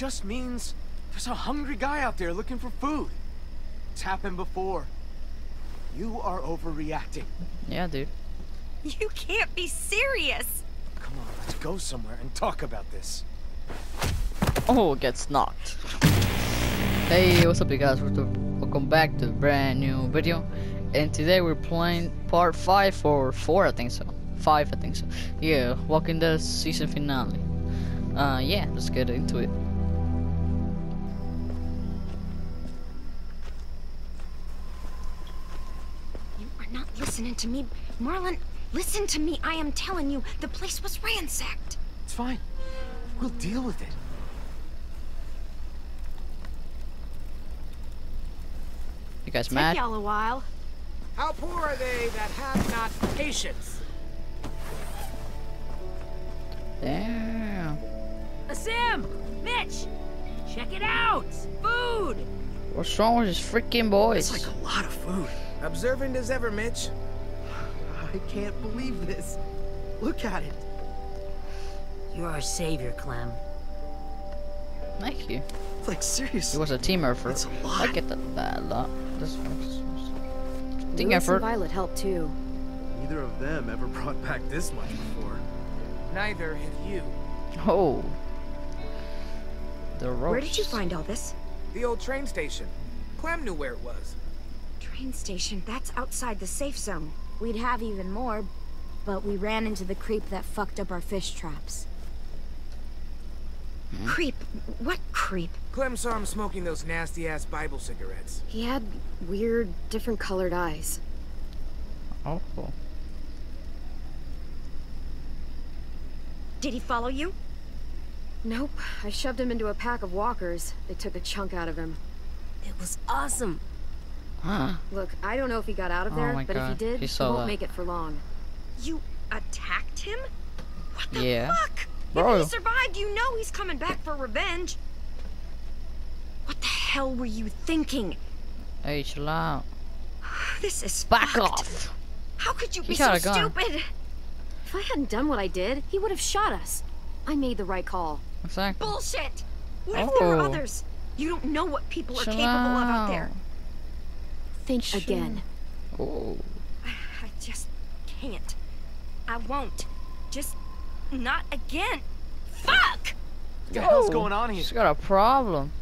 just means there's a hungry guy out there looking for food. It's happened before. You are overreacting. Yeah, dude. You can't be serious. Come on, let's go somewhere and talk about this. Oh, gets knocked. Hey, what's up you guys? Welcome back to a brand new video. And today we're playing part 5 or 4 I think so. 5 I think so. Yeah, walking the season finale. Uh, yeah, let's get into it. Listening to me. Marlon, listen to me. I am telling you, the place was ransacked. It's fine. We'll deal with it. You guys Take mad? y'all a while. How poor are they that have not patience? Damn. Sim! Mitch! Check it out! Food! What's wrong with these freaking boys? It's like a lot of food. Observant as ever, Mitch. I can't believe this. Look at it. You're our savior, Clem. Thank you. Like seriously. It was a team effort. It's a lot. I get that, that a lot. This was team Louis effort. and Violet helped too. Neither of them ever brought back this much before. Neither have you. Oh. The ropes. Where did you find all this? The old train station. Clem knew where it was. Train station. That's outside the safe zone. We'd have even more, but we ran into the creep that fucked up our fish traps. Hmm? Creep? What creep? Clem saw him smoking those nasty-ass Bible cigarettes. He had weird, different colored eyes. Oh. Did he follow you? Nope, I shoved him into a pack of walkers. They took a chunk out of him. It was awesome. Huh. Look, I don't know if he got out of Oh there, my but if he did, he he, won't that. make it for long. You attacked him? What the Yeah. fuck? Bro. If he survived, you know he's coming back for revenge. What the hell were you thinking? Hey, chill out. This is Back fucked. off. How could you He be so stupid? If I hadn't done what I did, he would have shot us. I made the right call. Exactly. Bullshit. What if there are Oh. others? You don't know what people are Chill capable of out there. Out. Think again. Oh. I just can't. I won't. Just not again. Fuck! What the hell's going on here? She's got a problem.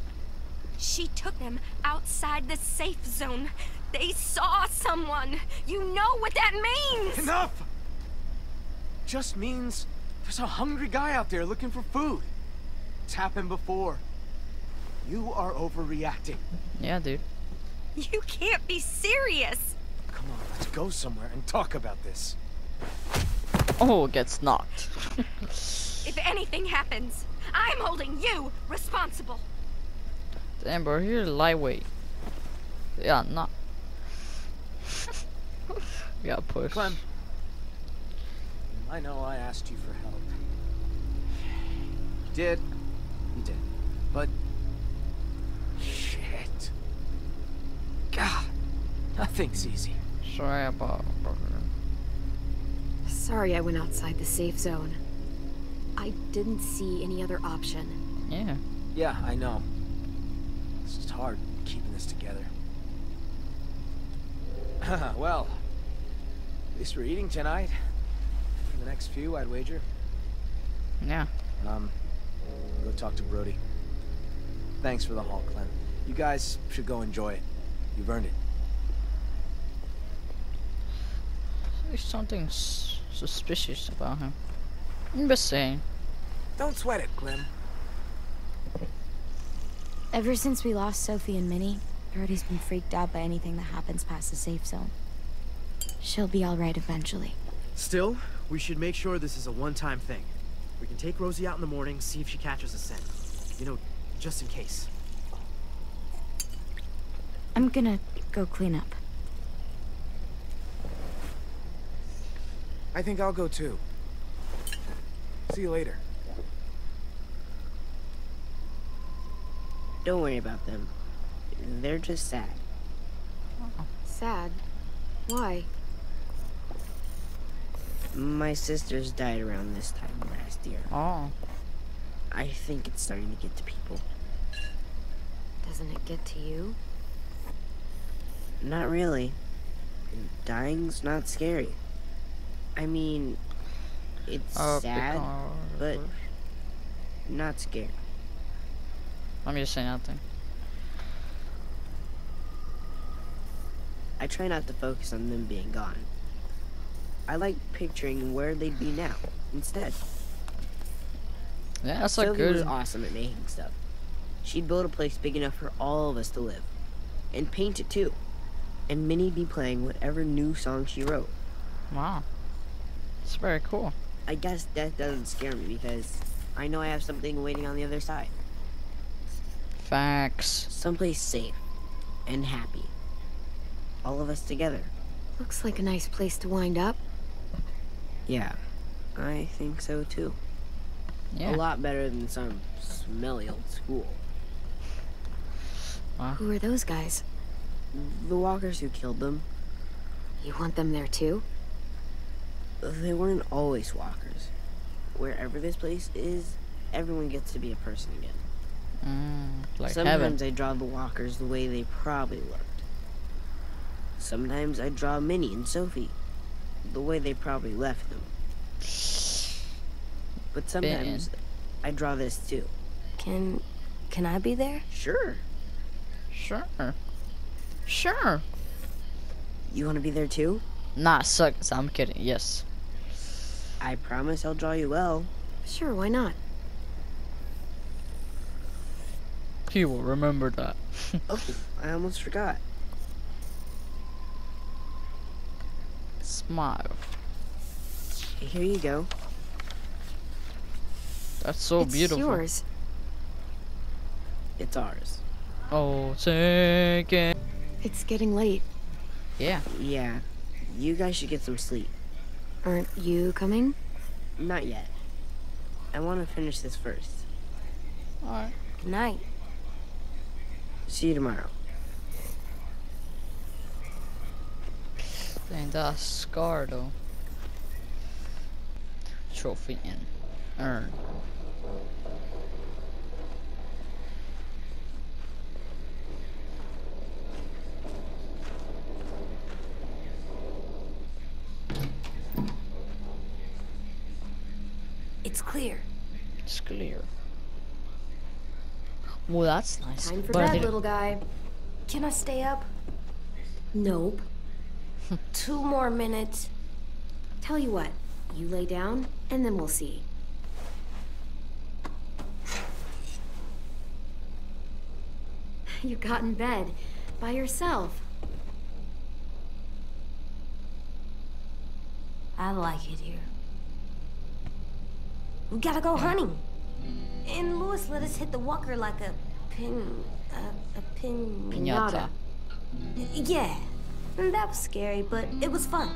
She took them outside the safe zone. They saw someone. You know what that means. Enough! Just means there's a hungry guy out there looking for food. It's happened before. You are overreacting. Yeah, dude. You can't be serious. Come on, let's go somewhere and talk about this. Oh, it gets knocked. If anything happens, I'm holding you responsible. Damn, bro, you're lightweight. Yeah, not. we got pushed. Clem. I know I asked you for help. You did. You did. But... God. Nothing's easy. Sorry about. Sorry I went outside the safe zone. I didn't see any other option. Yeah. Yeah, I know. It's just hard keeping this together. well, at least we're eating tonight. For the next few, I'd wager. Yeah. Um, I'll go talk to Brody. Thanks for the haul, Clem. You guys should go enjoy it. You've earned it. There's something s suspicious about him. I'm just saying. Don't sweat it, Clem. Ever since we lost Sophie and Minnie, Brody's been freaked out by anything that happens past the safe zone. She'll be alright eventually. Still, we should make sure this is a one-time thing. We can take Rosie out in the morning, see if she catches a scent. You know, just in case. I'm gonna go clean up. I think I'll go too. See you later. Don't worry about them. They're just sad. Sad. Why? My sisters died around this time last year. Oh. I think it's starting to get to people. Doesn't it get to you? Not really. Dying's not scary. I mean, it's Uh, sad, but not scary. Let me just say nothing. I try not to focus on them being gone. I like picturing where they'd be now instead. Yeah, that's a Sylvia was awesome at making stuff. She'd build a place big enough for all of us to live. And paint it too. And Minnie'd be playing whatever new song she wrote. Wow. It's very cool. I guess death doesn't scare me because I know I have something waiting on the other side. Facts. Someplace safe and happy. All of us together. Looks like a nice place to wind up. Yeah, I think so too. Yeah. A lot better than some smelly old school. Who are those guys? The walkers who killed them, You want them there too? they weren't always walkers. Wherever this place is, everyone gets to be a person again. Mm, like Sometimes heaven. I draw the walkers the way they probably looked. Sometimes I draw Minnie and Sophie the way they probably left them. But sometimes I draw this too. Can... can I be there? Sure. Sure. Sure. You want to be there too? Nah, sucks. I'm kidding. Yes. I promise I'll draw you well. Sure, why not? He will remember that. Oh, I almost forgot. Smile. Here you go. That's so it's beautiful. yours. It's ours. Oh, take it. It's getting late. Yeah. Yeah. You guys should get some sleep. Aren't you coming? Not yet. I want to finish this first. Alright. Good night. See you tomorrow. Dang, that's scar though. Trophy and urn. It's clear. It's clear. Well, that's nice. Time for but bed, little guy. Can I stay up? Nope. Two more minutes. Tell you what, you lay down, and then we'll see. You got in bed by yourself. I like it here. We gotta go hunting. And Louis let us hit the walker like a pin... a, a pin... Piñata. Yeah. And that was scary, but it was fun.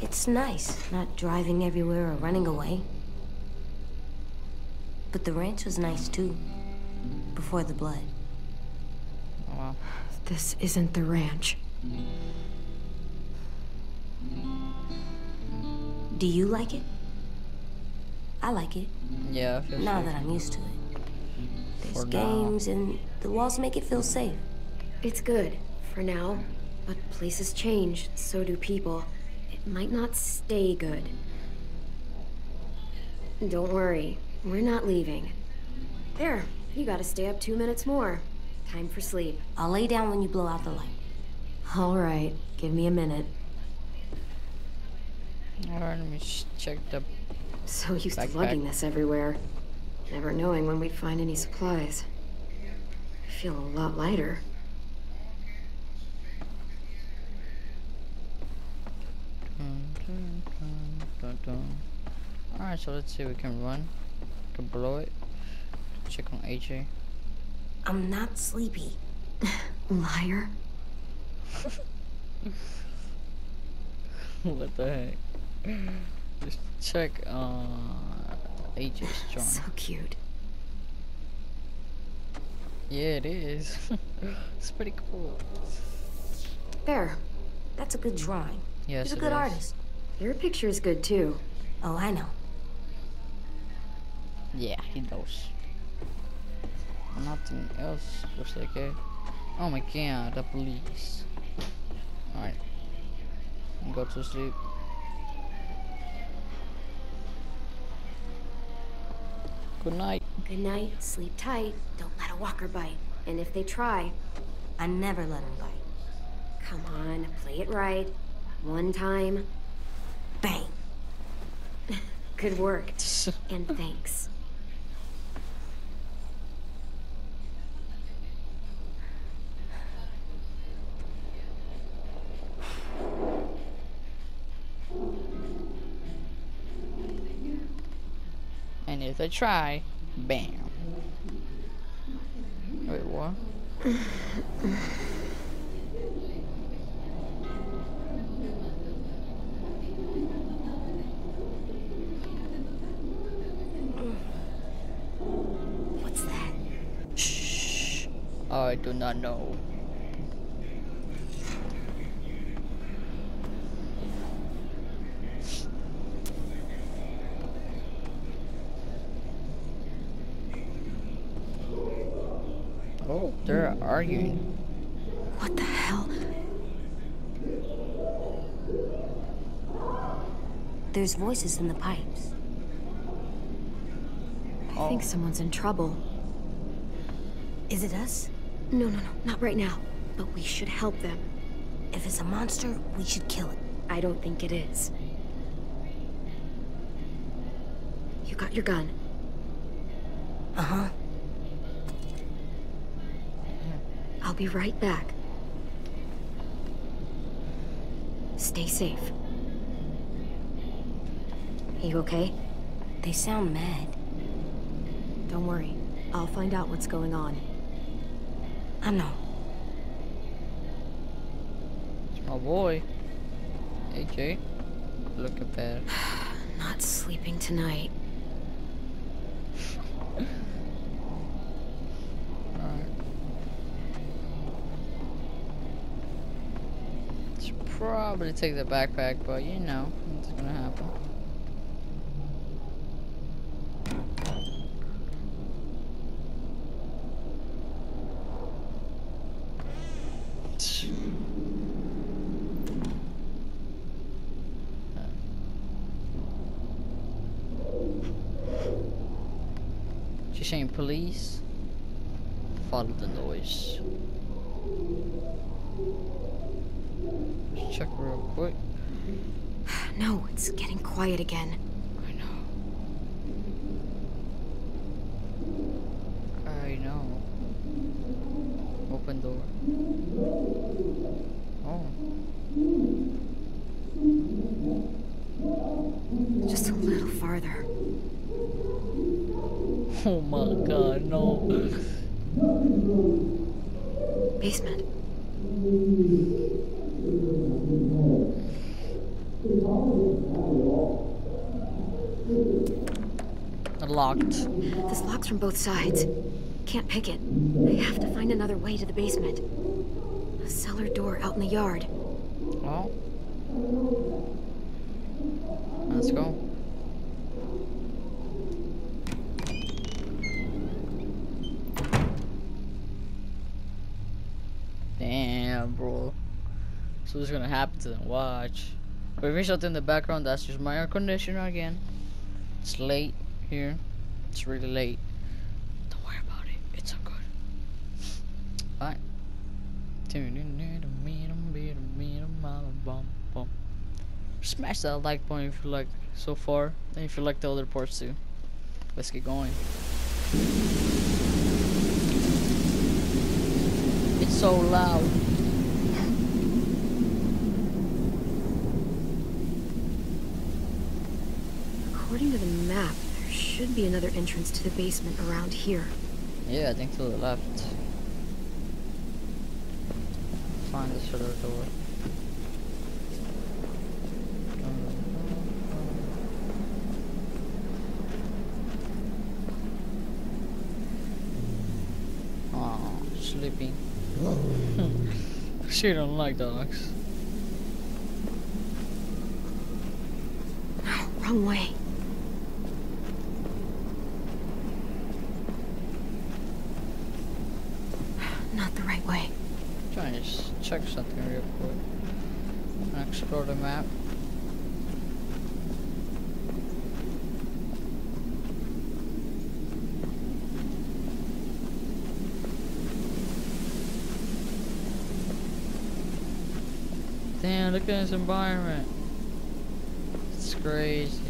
It's nice not driving everywhere or running away. But the ranch was nice too. Before the blood. Oh, wow. This isn't the ranch. Do you like it? I like it. Yeah, I feel Now safe. that I'm used to it. There's For now. games and the walls make it feel safe. It's good, for now. But places change, so do people. It might not stay good. Don't worry, we're not leaving. There, you gotta stay up two minutes more. Time for sleep. I'll lay down when you blow out the light. All right, give me a minute. Alright, let me check the. So used Backpack. to lugging this everywhere. Never knowing when we'd find any supplies. I feel a lot lighter. Alright, so let's see. if We can run. Can blow it. Check on AJ. I'm not sleepy. Liar. what the heck? Just check uh AJ's joint. So cute. Yeah, it is. it's pretty cool. There. That's a good drawing. Yes, He's a good is. artist. Your picture is good too. Oh, I know. Yeah, he knows. Nothing else looks like it. Oh my god, the police. Alright. Go to sleep. Good night. Good night, sleep tight, don't let a walker bite. And if they try, I never let him bite. come on, play it right. One time. Bang! Good work. and thanks. And if they try, bam. Wait, what? What's that? I do not know. Oh, they're arguing. What the hell? There's voices in the pipes. I think someone's in trouble. Is it us? No, no, no, not right now. But we should help them. If it's a monster, we should kill it. I don't think it is. You got your gun. Uh-huh. Be right back. Stay safe. You okay? They sound mad. Don't worry. I'll find out what's going on. I know. It's my boy. AJ. Look at that. Not sleeping tonight. Probably take the backpack, but you know, what's gonna happen. She's saying police. Follow the noise. Let's check real quick. No, it's getting quiet again. I know. I know. Open door. Oh. Just a little farther. Oh my god, no. Basement. Locked. This lock's from both sides. Can't pick it. I have to find another way to the basement. A cellar door out in the yard. Well. Let's go. Damn, bro. So what's gonna happen to them? Watch. But if you something in the background, that's just my air conditioner again. It's late here. It's really late. Don't worry about it. It's all good. Alright. Smash that like button if you like so far, and if you like the other parts too. Let's get going. It's so loud. According to the map, there should be another entrance to the basement around here. Yeah, I think to the left. Find this other door. Oh, sleeping. she don't like dogs. No, Wrong way. Not the right way. Trying to check something real quick. Explore the map. Damn, look at this environment. It's crazy.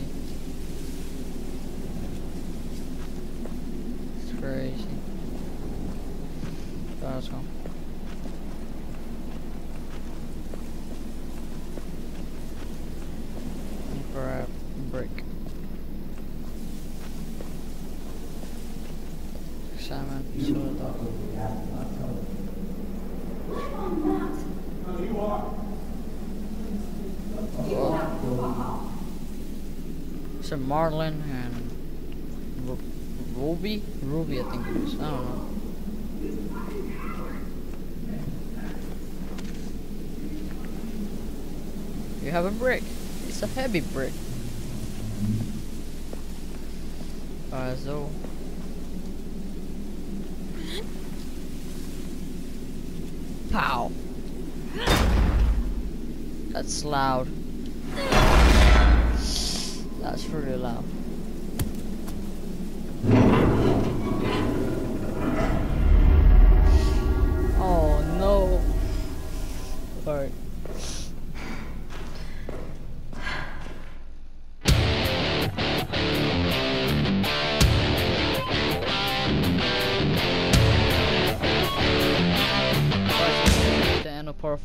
It's crazy. And grab a brick. Oh. It's Marlon and Ruby? Ruby, I think it is. I don't know. You have a brick. It's a heavy brick. Alright, so. Pow! That's loud. That's really loud. Oh no. Alright.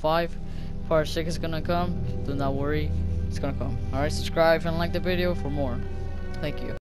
5 part 6 is gonna come. Do not worry it's gonna come. Alright subscribe and like the video for more. Thank you